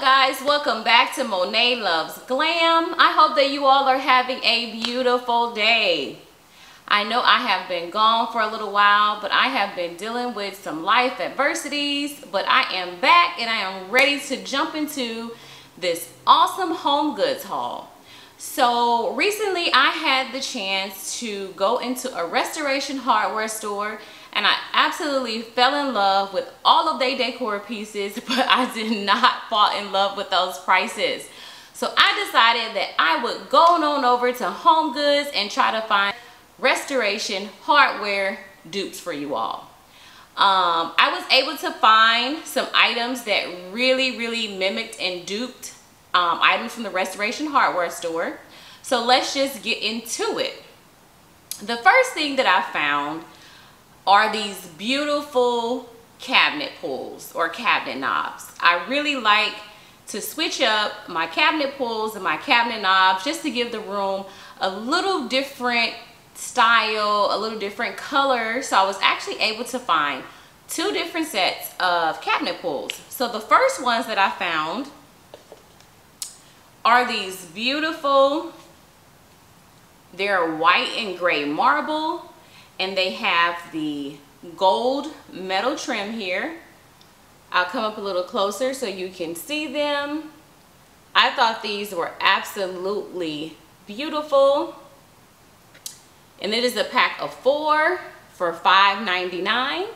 Guys, welcome back to Monee Loves Glam. I hope that you all are having a beautiful day. I know I have been gone for a little while, but I have been dealing with some life adversities, but I am back and I am ready to jump into this awesome home goods haul. So recently I had the chance to go into a restoration hardware store and I absolutely fell in love with all of their decor pieces, but I did not fall in love with those prices. So I decided that I would go on over to Home Goods and try to find restoration hardware dupes for you all. Um, I was able to find some items that really, really mimicked and duped um, items from the restoration hardware store. So let's just get into it. The first thing that I found are these beautiful cabinet pulls or cabinet knobs. I really like to switch up my cabinet pulls and my cabinet knobs just to give the room a little different style, a little different color. So I was actually able to find two different sets of cabinet pulls. So the first ones that I found are these beautiful, they're white and gray marble and they have the gold metal trim here. I'll come up a little closer so you can see them. I thought these were absolutely beautiful. And it is a pack of four for $5.99.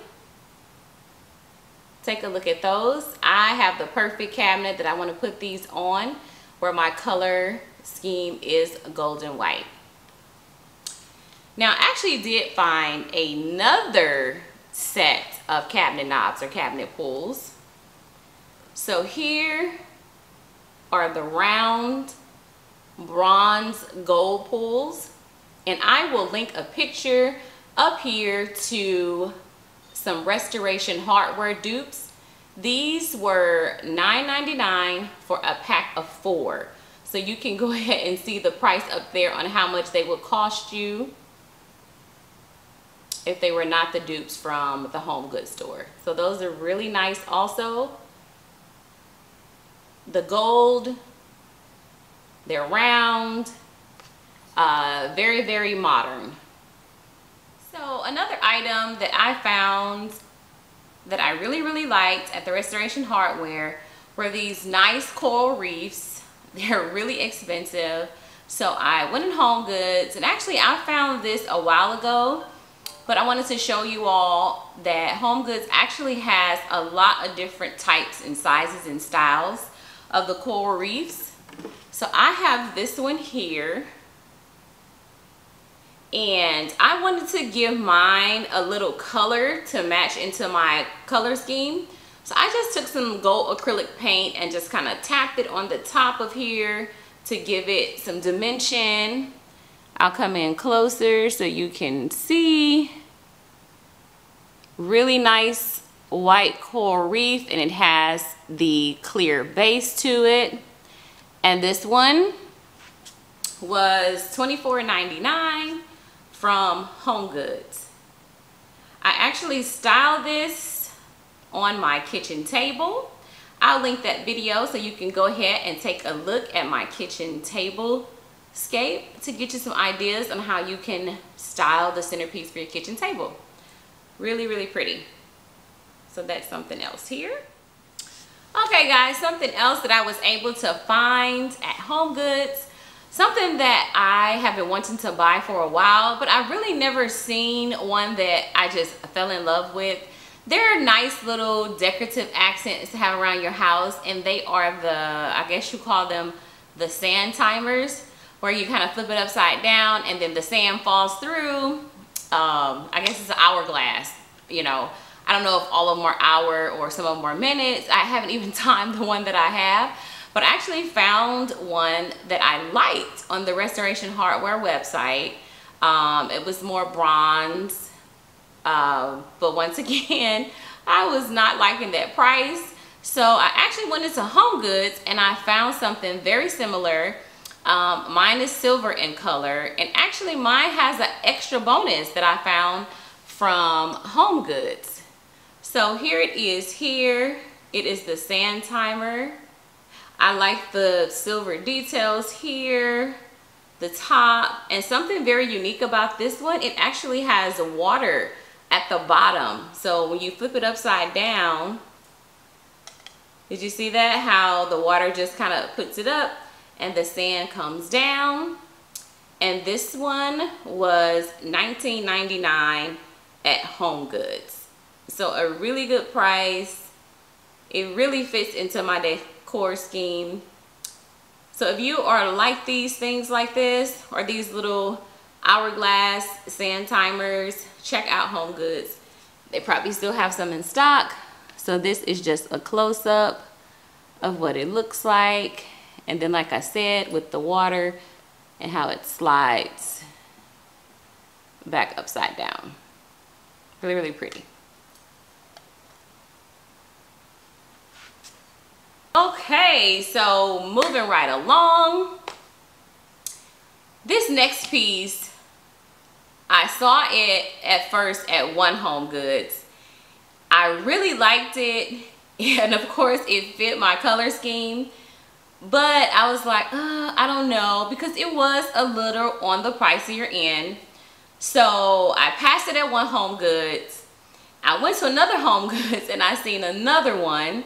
Take a look at those. I have the perfect cabinet that I want to put these on where my color scheme is golden white. Now, I actually did find another set of cabinet knobs or cabinet pulls. So here are the round bronze gold pulls. And I will link a picture up here to some restoration hardware dupes. These were $9.99 for a pack of four. So you can go ahead and see the price up there on how much they would cost you if they were not the dupes from the home goods store. So those are really nice also. The gold, they're round, uh, very, very modern. So another item that I found that I really, really liked at the Restoration Hardware were these nice coral reefs. They're really expensive. So I went in Home Goods and actually I found this a while ago but I wanted to show you all that Home Goods actually has a lot of different types and sizes and styles of the coral reefs. So I have this one here and I wanted to give mine a little color to match into my color scheme. So I just took some gold acrylic paint and just kind of tapped it on the top of here to give it some dimension. I'll come in closer so you can see really nice white coral reef and it has the clear base to it. And this one was $24.99 from Home Goods. I actually styled this on my kitchen table. I'll link that video so you can go ahead and take a look at my kitchen table scape to get you some ideas on how you can style the centerpiece for your kitchen table. Really, really pretty. So that's something else here. Okay guys, something else that I was able to find at Home Goods. Something that I have been wanting to buy for a while, but I've really never seen one that I just fell in love with. They're nice little decorative accents to have around your house and they are the, I guess you call them the sand timers where you kind of flip it upside down and then the sand falls through um, I guess it's an hourglass, you know. I don't know if all of them are hour or some of them are minutes. I haven't even timed the one that I have. But I actually found one that I liked on the Restoration Hardware website. Um, it was more bronze. Uh, but once again, I was not liking that price. So I actually went into Home Goods and I found something very similar um, mine is silver in color and actually mine has an extra bonus that I found from Home Goods. So here it is here. It is the sand timer. I like the silver details here, the top, and something very unique about this one, it actually has water at the bottom. So when you flip it upside down, did you see that? How the water just kind of puts it up and the sand comes down. And this one was $19.99 at Home Goods. So a really good price. It really fits into my decor scheme. So if you are like these things like this or these little hourglass sand timers, check out Home Goods. They probably still have some in stock. So this is just a close-up of what it looks like. And then like I said, with the water and how it slides back upside down. Really, really pretty. Okay, so moving right along. This next piece, I saw it at first at One Home Goods. I really liked it, and of course it fit my color scheme, but I was like, uh, I don't know, because it was a little on the pricier end. So I passed it at One Home Goods. I went to another Home Goods and I seen another one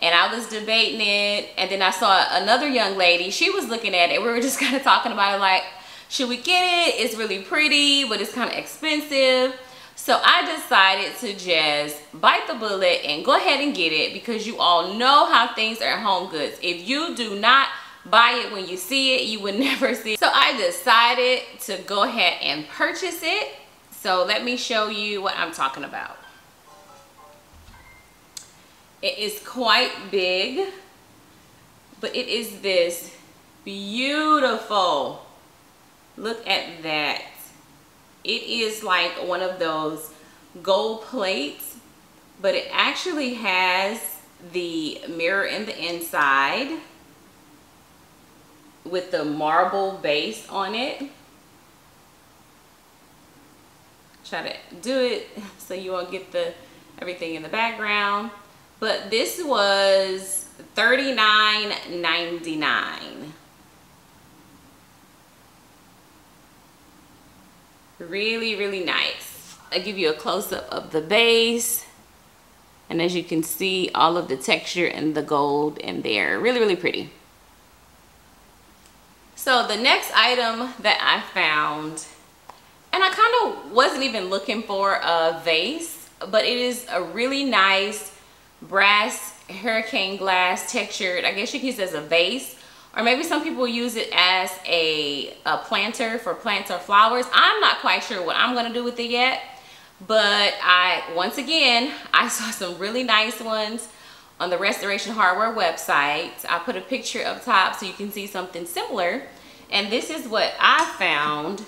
and I was debating it. And then I saw another young lady. She was looking at it. We were just kind of talking about it like should we get it? It's really pretty but it's kind of expensive so I decided to just bite the bullet and go ahead and get it because you all know how things are at home goods. If you do not buy it when you see it you would never see it. So I decided to go ahead and purchase it. So let me show you what I'm talking about. It is quite big, but it is this beautiful, look at that. It is like one of those gold plates, but it actually has the mirror in the inside with the marble base on it. Try to do it so you won't get the everything in the background but this was $39.99 really really nice. I give you a close-up of the base and as you can see all of the texture and the gold in there. Really really pretty. So the next item that I found and I kind of wasn't even looking for a vase but it is a really nice brass hurricane glass textured i guess you can use as a vase or maybe some people use it as a, a planter for plants or flowers. I'm not quite sure what i'm going to do with it yet but i once again i saw some really nice ones on the restoration hardware website. I put a picture up top so you can see something similar. And this is what i found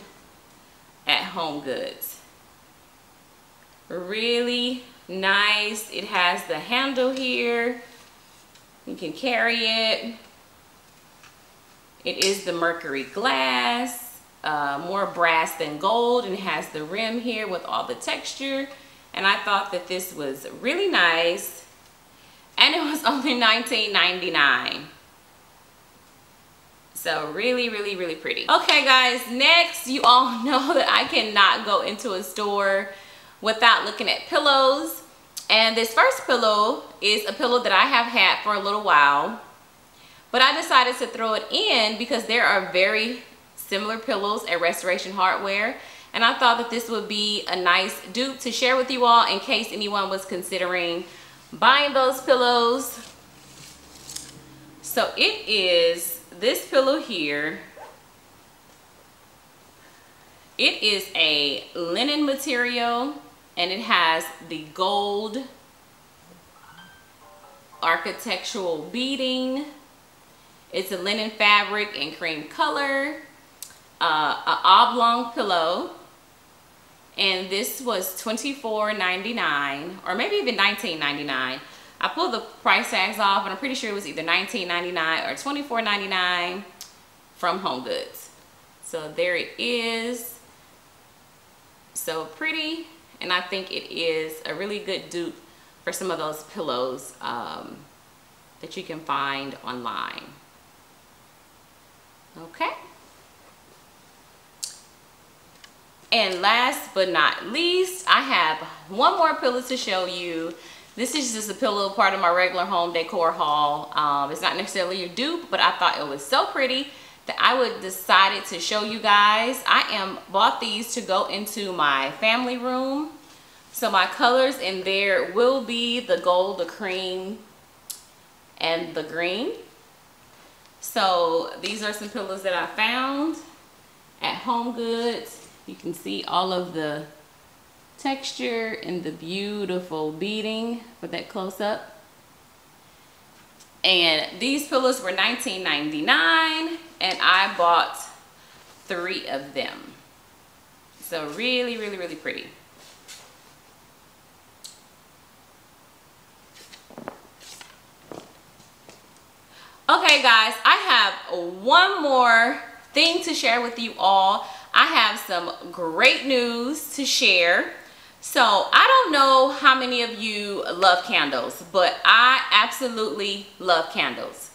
at home goods. Really nice. It has the handle here. You can carry it it is the mercury glass uh, more brass than gold and has the rim here with all the texture and I thought that this was really nice and it was only $19.99 so really really really pretty okay guys next you all know that I cannot go into a store without looking at pillows. And this first pillow is a pillow that I have had for a little while. But I decided to throw it in because there are very similar pillows at Restoration Hardware. And I thought that this would be a nice dupe to share with you all in case anyone was considering buying those pillows. So it is this pillow here. It is a linen material and it has the gold architectural beading. It's a linen fabric in cream color, uh, an oblong pillow, and this was $24.99 or maybe even $19.99. I pulled the price tags off and I'm pretty sure it was either $19.99 or $24.99 from Home Goods. So there it is. So pretty and I think it is a really good dupe for some of those pillows um, that you can find online. Okay. And last but not least, I have one more pillow to show you. This is just a pillow part of my regular home decor haul. Um, it's not necessarily a dupe, but I thought it was so pretty that I would decided to show you guys. I am bought these to go into my family room. So my colors in there will be the gold, the cream, and the green. So these are some pillows that I found at Home Goods. You can see all of the texture and the beautiful beading for that close up. And these pillows were $19.99 and I bought three of them. So really, really, really pretty. Okay guys, I have one more thing to share with you all. I have some great news to share. So I don't know how many of you love candles, but I absolutely love candles.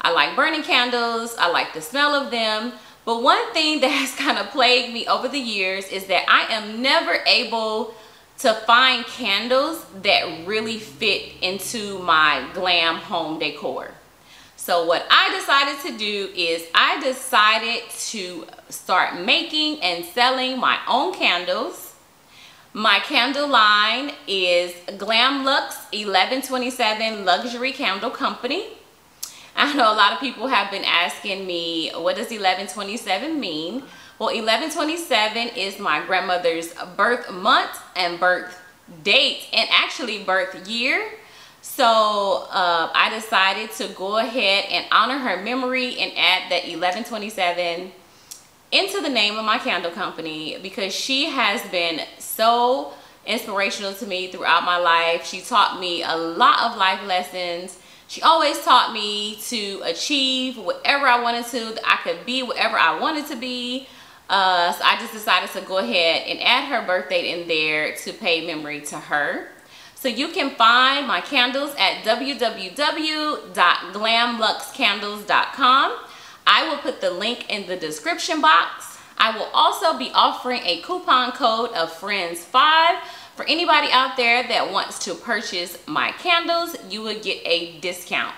I like burning candles. I like the smell of them. But one thing that has kind of plagued me over the years is that I am never able to find candles that really fit into my glam home decor. So what I decided to do is I decided to start making and selling my own candles my candle line is Glam Lux 1127 Luxury Candle Company. I know a lot of people have been asking me, what does 1127 mean? Well, 1127 is my grandmother's birth month and birth date and actually birth year. So uh, I decided to go ahead and honor her memory and add that 1127 into the name of my candle company because she has been so inspirational to me throughout my life. She taught me a lot of life lessons. She always taught me to achieve whatever I wanted to, I could be whatever I wanted to be. Uh, so I just decided to go ahead and add her birth date in there to pay memory to her. So you can find my candles at www.glamluxcandles.com. I will put the link in the description box. I will also be offering a coupon code of FRIENDS5 for anybody out there that wants to purchase my candles, you will get a discount.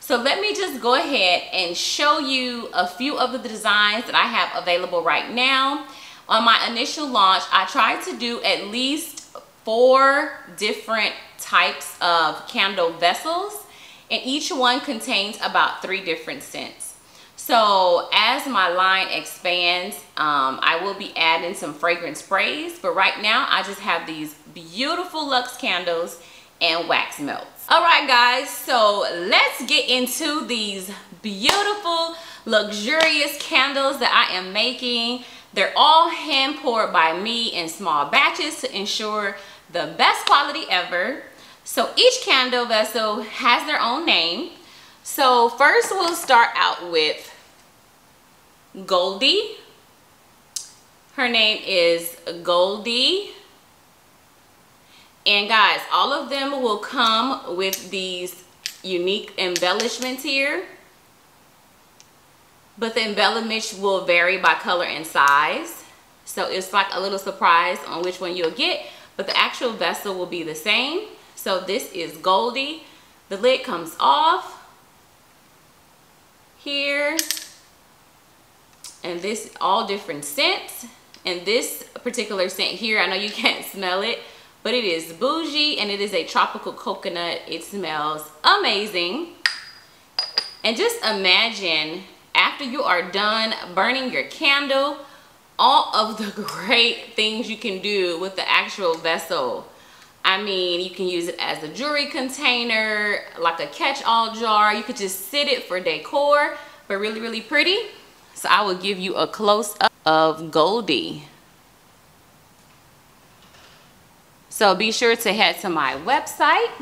So let me just go ahead and show you a few of the designs that I have available right now. On my initial launch, I tried to do at least four different types of candle vessels and each one contains about three different scents. So as my line expands, um, I will be adding some fragrance sprays. But right now, I just have these beautiful Luxe candles and wax melts. All right, guys, so let's get into these beautiful, luxurious candles that I am making. They're all hand poured by me in small batches to ensure the best quality ever. So each candle vessel has their own name. So first we'll start out with Goldie. Her name is Goldie. And guys, all of them will come with these unique embellishments here. But the embellishments will vary by color and size. So it's like a little surprise on which one you'll get. But the actual vessel will be the same. So this is Goldie. The lid comes off here and this all different scents and this particular scent here i know you can't smell it but it is bougie and it is a tropical coconut it smells amazing and just imagine after you are done burning your candle all of the great things you can do with the actual vessel I mean, you can use it as a jewelry container, like a catch-all jar. You could just sit it for decor, but really, really pretty. So I will give you a close-up of Goldie. So be sure to head to my website.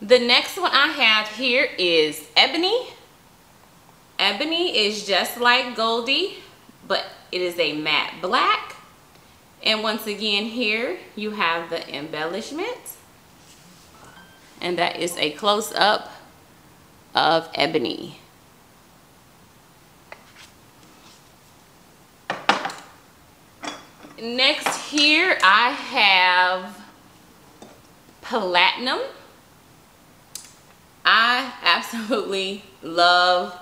The next one I have here is Ebony. Ebony is just like Goldie, but it is a matte black. And once again here, you have the embellishment. And that is a close-up of ebony. Next here I have platinum. I absolutely love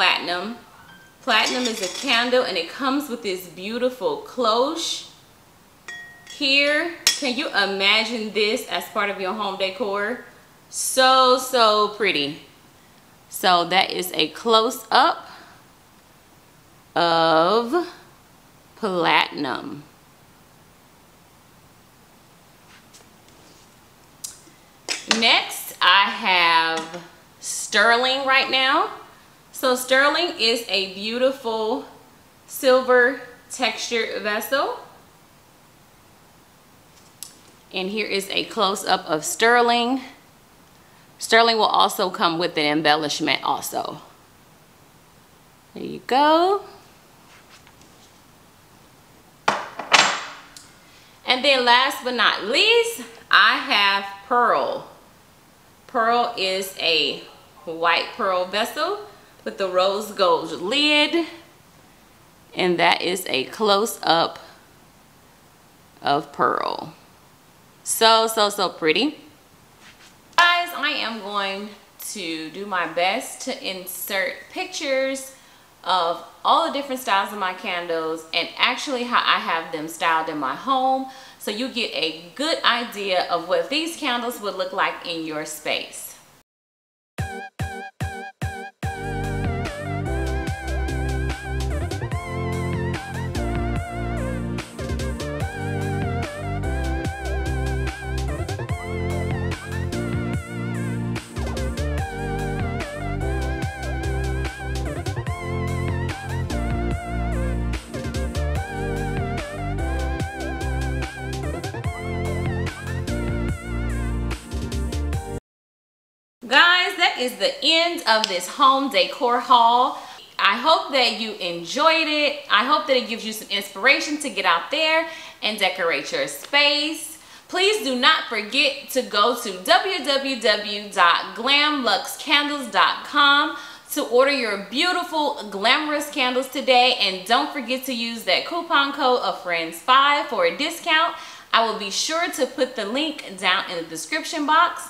platinum. Platinum is a candle and it comes with this beautiful cloche here. Can you imagine this as part of your home decor? So, so pretty. So that is a close up of platinum. Next, I have sterling right now. So sterling is a beautiful silver textured vessel. And here is a close-up of sterling. Sterling will also come with an embellishment also. There you go. And then last but not least, I have pearl. Pearl is a white pearl vessel with the rose gold lid. And that is a close-up of pearl. So, so, so pretty. Guys, I am going to do my best to insert pictures of all the different styles of my candles and actually how I have them styled in my home so you get a good idea of what these candles would look like in your space. Guys, that is the end of this home decor haul. I hope that you enjoyed it. I hope that it gives you some inspiration to get out there and decorate your space. Please do not forget to go to www.glamluxcandles.com to order your beautiful glamorous candles today and don't forget to use that coupon code of friends5 for a discount i will be sure to put the link down in the description box